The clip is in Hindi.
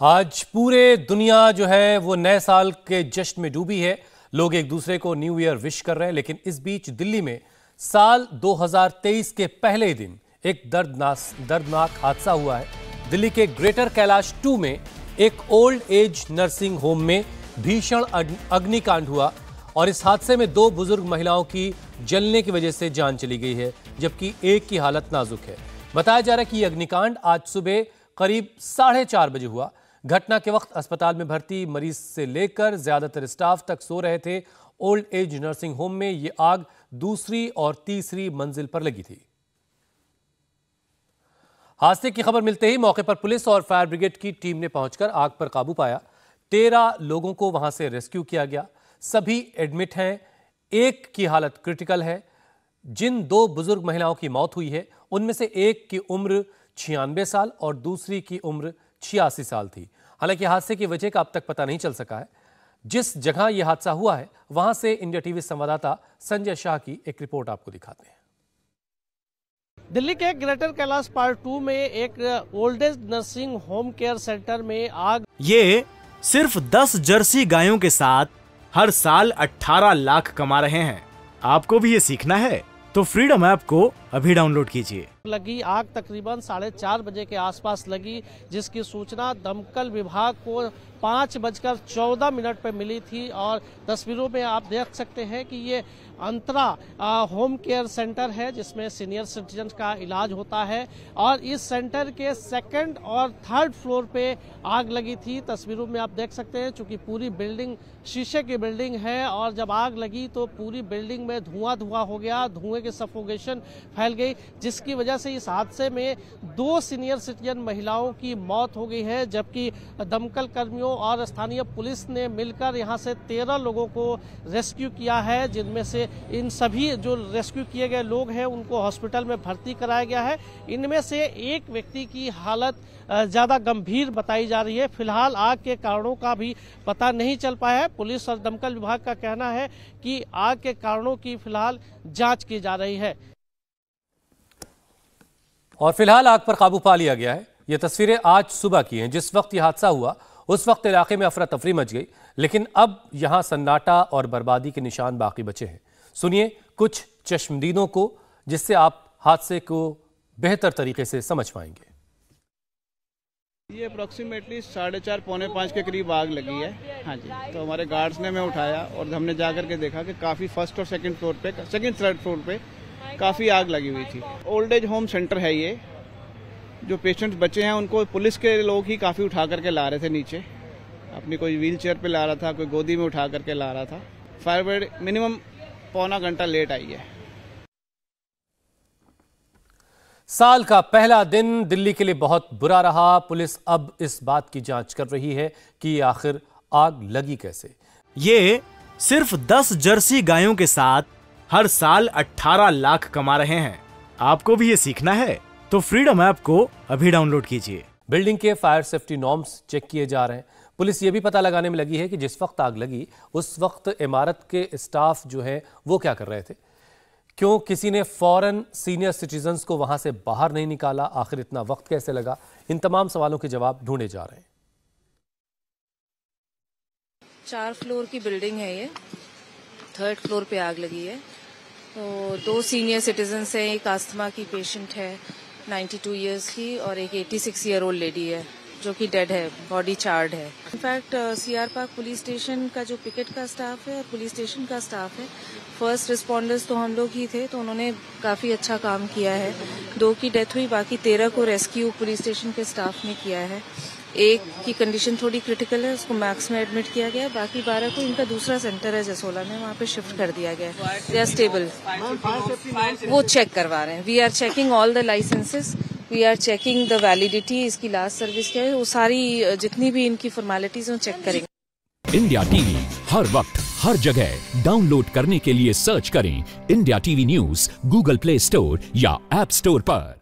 आज पूरे दुनिया जो है वो नए साल के जश्न में डूबी है। लोग एक दूसरे को न्यू ईयर विश कर रहे हैं, लेकिन इस बीच दिल्ली में साल 2023 के पहले दिन एक दर्दनाक दर्दनाक हादसा हुआ है। दिल्ली के ग्रेटर कैलाश टू में एक ओल्ड एज नर्सिंग होम में भीषण अग्निकांड हुआ और इस हादसे में दो बुज़ुर्ग महिलाओं की जलने की वजह से जान चली गई है, जबकि एक की हालत नाजुक है। बताया जा रहा है कि यह अग्निकांड आज सुबह करीब साढ़े चार बजे हुआ। घटना के वक्त अस्पताल में भर्ती मरीज़ से लेकर ज़्यादातर स्टाफ तक सो रहे थे। ओल्ड एज नर्सिंग होम में यह आग दूसरी और तीसरी मंजिल पर लगी थी। हादसे की खबर मिलते ही मौके पर पुलिस और फायर ब्रिगेड की टीम ने पहुंचकर आग पर काबू पाया। तेरह लोगों को वहाँ से रेस्क्यू किया गया। सभी एडमिट हैं। एक की हालत क्रिटिकल है। जिन दो बुज़ुर्ग महिलाओं की मौत हुई है, उनमें से एक की उम्र छियानवे साल और दूसरी की उम्र छियासी साल थी। हालाँकि हादसे की वजह का अब तक पता नहीं चल सका है। जिस जगह यह हादसा हुआ है वहाँ से इंडिया टीवी संवाददाता संजय शाह की एक रिपोर्ट आपको दिखाते हैं। दिल्ली के ग्रेटर कैलाश पार्ट टू में एक old age nursing home care centre में आग ये सिर्फ़ 10 जर्सी गायों के साथ हर साल 18 लाख कमा रहे हैं। आपको भी ये सीखना है? तो फ्रीडम ऐप को अभी डाउनलोड कीजिए। लगी आग तकरीबन साढ़े चार बजे के आसपास लगी, जिसकी सूचना दमकल विभाग को पाँच बजकर चौदह मिनट पर मिली थी। और तस्वीरों में आप देख सकते हैं कि ये अंतरा होम केयर सेंटर है, जिसमें सीनियर सिटीजन का इलाज होता है। और इस सेंटर के सेकंड और थर्ड फ्लोर पे आग लगी थी। तस्वीरों में आप देख सकते हैं, चूँकि पूरी बिल्डिंग, शीशे की बिल्डिंग है, और जब आग लगी तो पूरी बिल्डिंग में धुआँ धुआँ हो गया। धुएँ के सफोकेशन फैल गई, जिसकी वजह से इस हादसे में दो सीनियर सिटीजन महिलाओं की मौत हो गई है, जबकि दमकल कर्मियों और स्थानीय पुलिस ने मिलकर यहाँ से तेरह लोगों को रेस्क्यू किया है, जिनमें से इन सभी जो रेस्क्यू किए गए लोग हैं, उनको हॉस्पिटल में भर्ती कराया गया है। इनमें से एक व्यक्ति की हालत ज़्यादा गंभीर बताई जा रही है। फ़िलहाल आग के कारणों का भी पता नहीं चल पाया है। पुलिस और दमकल विभाग का कहना है कि आग के कारणों की फ़िलहाल जाँच की जा रही है। और फ़िलहाल आग पर काबू पा लिया गया है। ये तस्वीरें आज सुबह की हैं। जिस वक्त यह हादसा हुआ, उस वक्त इलाके में अफरा तफरी मच गई, लेकिन अब यहाँ सन्नाटा और बर्बादी के निशान बाकी बचे हैं। सुनिए कुछ चश्मदीदों को, जिससे आप हादसे को बेहतर तरीके से समझ पाएँगे। ये अप्रोक्सीमेटली साढ़े चार, पौने पाँच के करीब आग लगी है। हाँ जी। तो हमारे गार्ड्स ने हमें उठाया और हमने जाकर के देखा कि काफ़ी फ़र्स्ट और सेकंड फ्लोर पे सेकंड थर्ड फ्लोर पे काफ़ी आग लगी हुई थी। ओल्ड एज होम सेंटर है ये। जो पेशेंट्स बचे हैं उनको पुलिस के लोग ही काफ़ी उठा करके ला रहे थे नीचे। अपनी कोई व्हील चेयर पे ला रहा था कोई गोदी में उठा करके ला रहा था। फायर ब्रिगेड मिनिमम पौना घंटा लेट आई है। साल का पहला दिन दिल्ली के लिए बहुत बुरा रहा। पुलिस अब इस बात की जाँच कर रही है कि आखिर आग लगी कैसे। ये सिर्फ़ 10 जर्सी गायों के साथ हर साल 18 लाख कमा रहे हैं। आपको भी ये सीखना है? तो फ्रीडम ऐप को अभी डाउनलोड कीजिए। बिल्डिंग के फायर सेफ्टी नॉर्म्स चेक किए जा रहे हैं। पुलिस ये भी पता लगाने में लगी है कि जिस वक्त आग लगी उस वक्त इमारत के स्टाफ जो है वो क्या कर रहे थे? क्यों किसी ने फॉरन सीनियर सिटीजन्स को वहाँ से बाहर नहीं निकाला? आखिर इतना वक्त कैसे लगा? इन तमाम सवालों के जवाब ढूंढे जा रहे हैं। चार फ्लोर की बिल्डिंग है ये। थर्ड फ्लोर पे आग लगी है। तो दो सीनियर सिटीजन हैं, एक आस्थमा की पेशेंट है 92 इयर्स की और एक 86 ईयर ओल्ड लेडी है, जो कि डेड है बॉडी चार्ड है। In fact CR park police station का जो पिकेट का स्टाफ है और पुलिस स्टेशन का स्टाफ है फ़र्स्ट रिस्पॉन्डर्स तो हम लोग ही थे तो उन्होंने काफ़ी अच्छा काम किया है। दो की डेथ हुई, बाकी तेरह को रेस्क्यू पुलिस स्टेशन के स्टाफ ने किया है। एक की कंडीशन थोड़ी क्रिटिकल है, उसको मैक्स में एडमिट किया गया है। बाकी बारह को इनका दूसरा सेंटर है, जसोला में, वहाँ पे शिफ्ट कर दिया गया है। स्टेबल वो चेक करवा रहे हैं। We are checking all the licenses we are checking the validity इसकी लास्ट सर्विस क्या है, वो सारी जितनी भी इनकी फॉर्मेलिटीज वो चेक करेंगे। इंडिया टीवी हर वक्त, हर जगह। डाउनलोड करने के लिए सर्च करें India TV news Google play store या एप स्टोर पर।